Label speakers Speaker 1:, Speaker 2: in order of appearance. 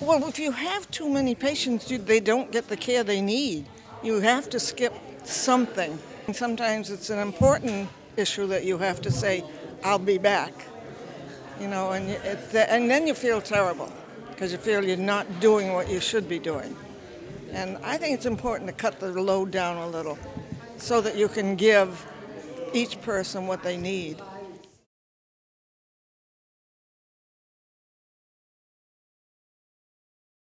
Speaker 1: Well, if you have too many patients, you, they don't get the care they need. You have to skip something. And sometimes it's an important issue that you have to say, I'll be back. You know, and, it, and then you feel terrible because you feel you're not doing what you should be doing. And I think it's important to cut the load down a little so that you can give each person what they need.